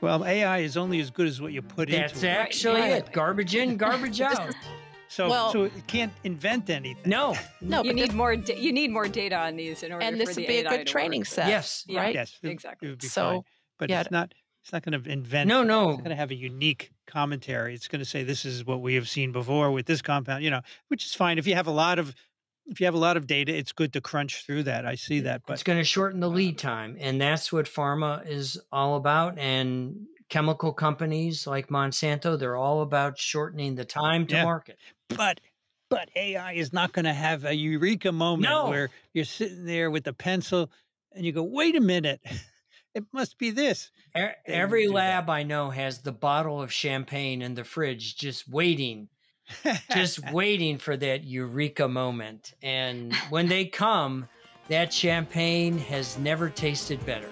Well, AI is only as good as what you put That's into it. actually Right. it. Garbage in, garbage out. So, Well- so it can't invent anything. No. No, you need more. Da- you need more data on these in order and for this the would be a good training work. set. Yes. Yeah. Right? Yes, it- Exactly. It would So, fine. But yeah. it's not. It's not going to invent. No, no. It's going to have a unique commentary. It's going to say this is what we have seen before with this compound. You know, which is fine if you have a lot of if you have a lot of data. It's good to crunch through that. I see that, but It's going to shorten the lead um time. And that's what pharma is all about. And chemical companies like Monsanto, they're all about shortening the time to Yeah. market. but but AI is not going to have a eureka moment No. where you're sitting there with the pencil and you go, wait a minute, it must be this. Every lab I know has the bottle of champagne in the fridge just waiting, just waiting for that eureka moment. And when they come, that champagne has never tasted better.